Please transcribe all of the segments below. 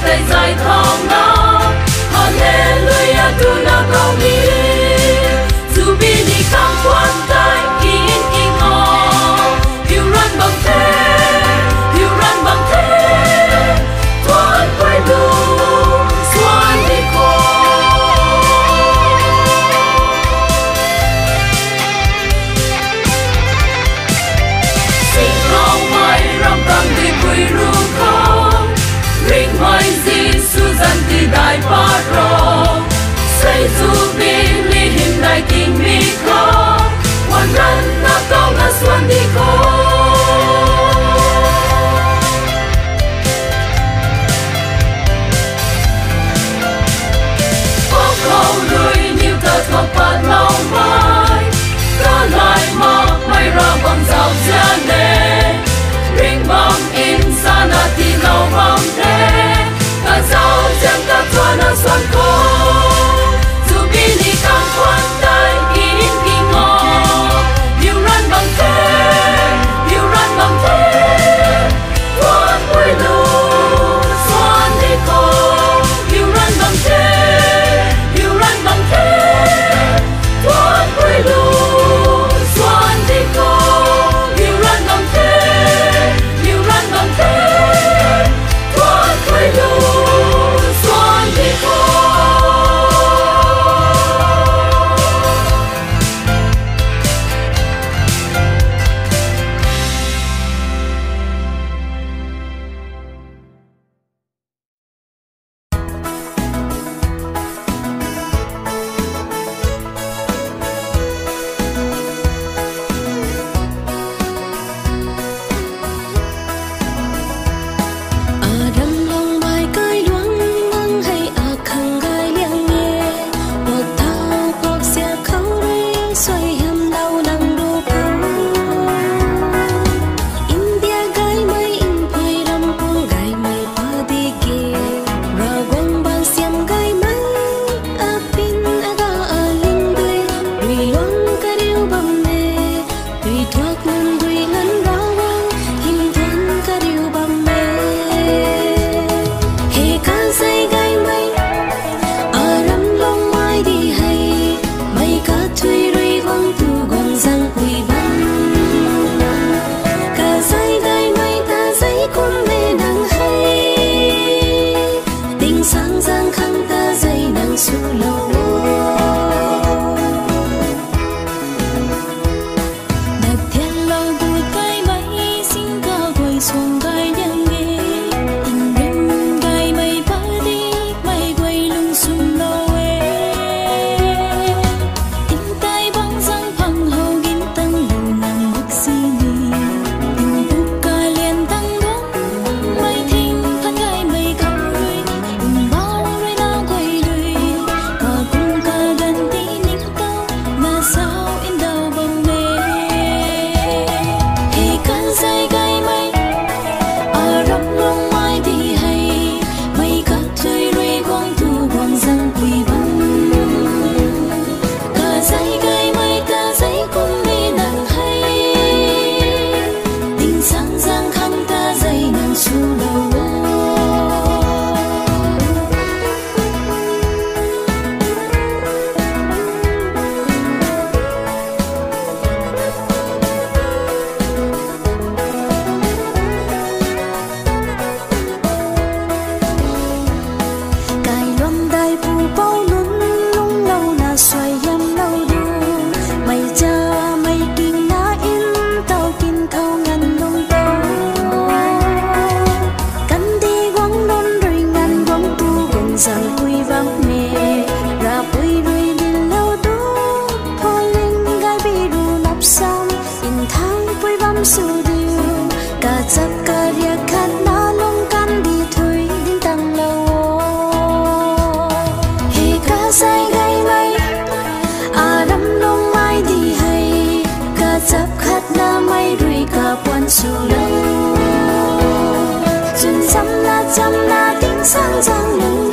ใจ在痛ท na to nasłannikom. Là quan su lâu chun chăm na chăm na tiếng sang chẳng lưng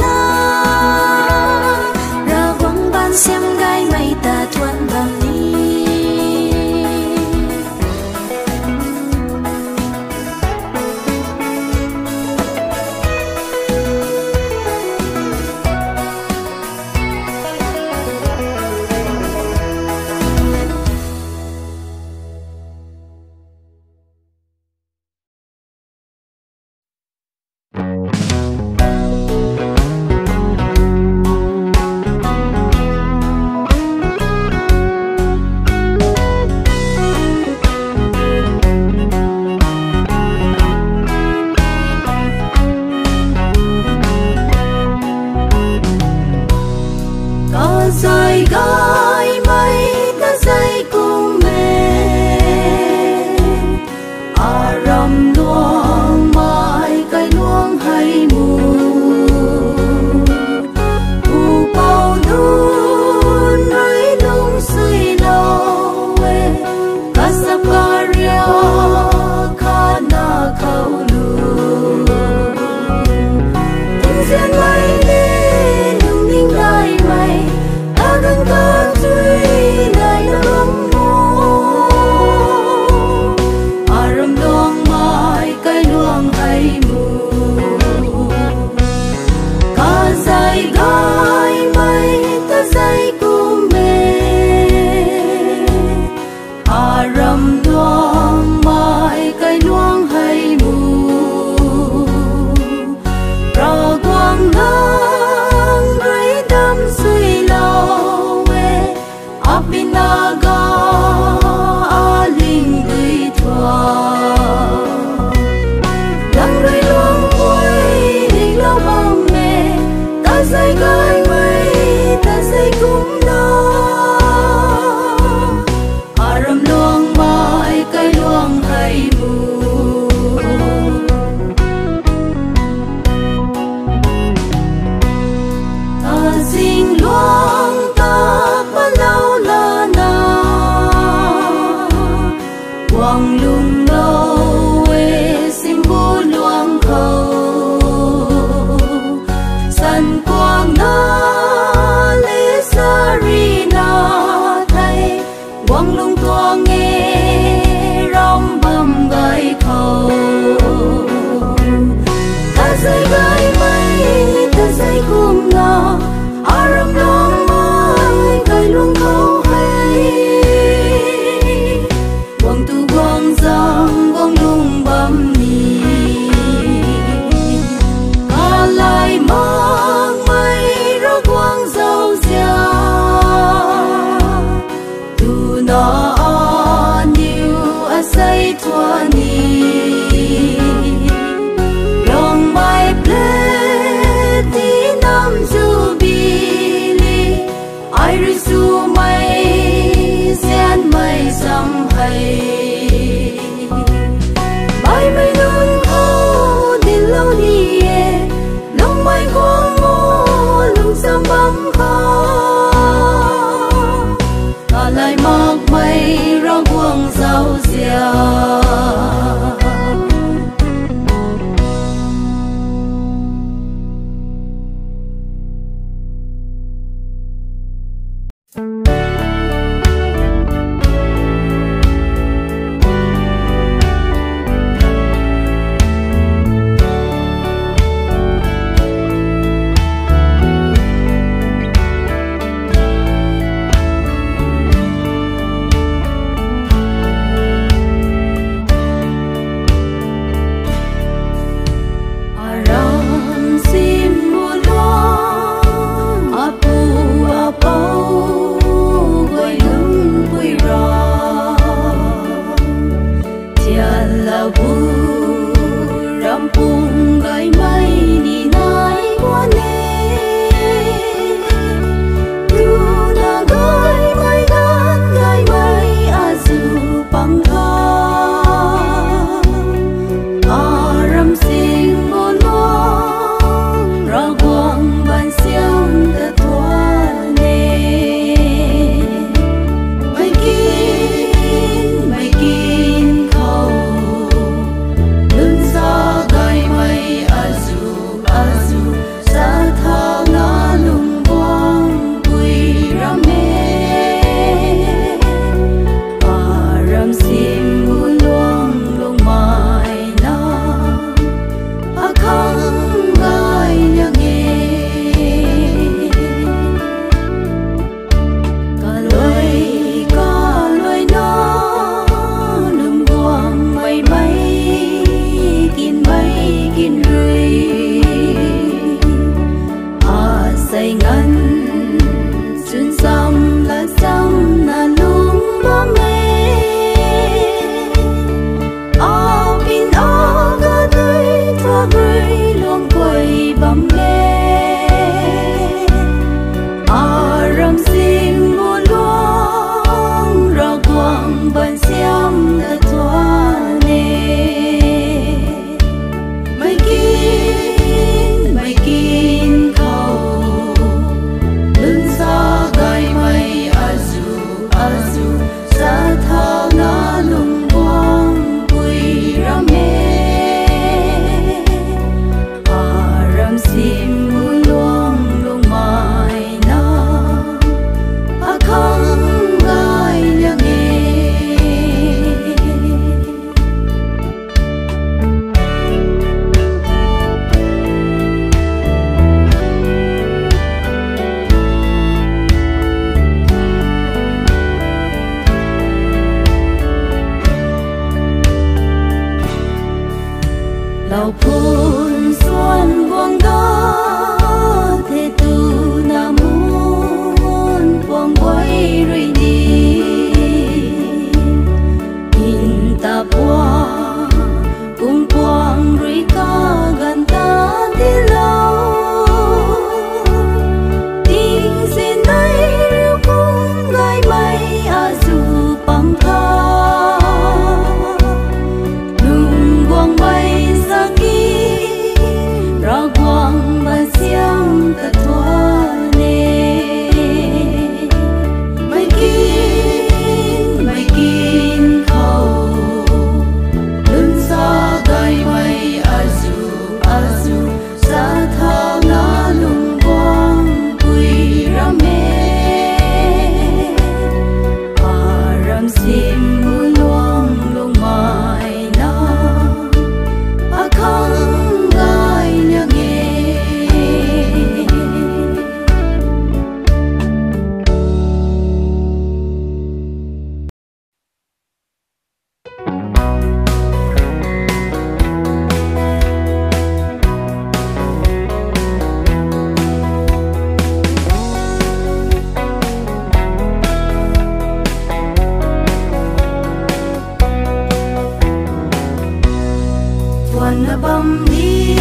còn bấm đi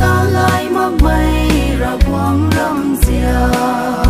có lại mọc mây ra quang râm diều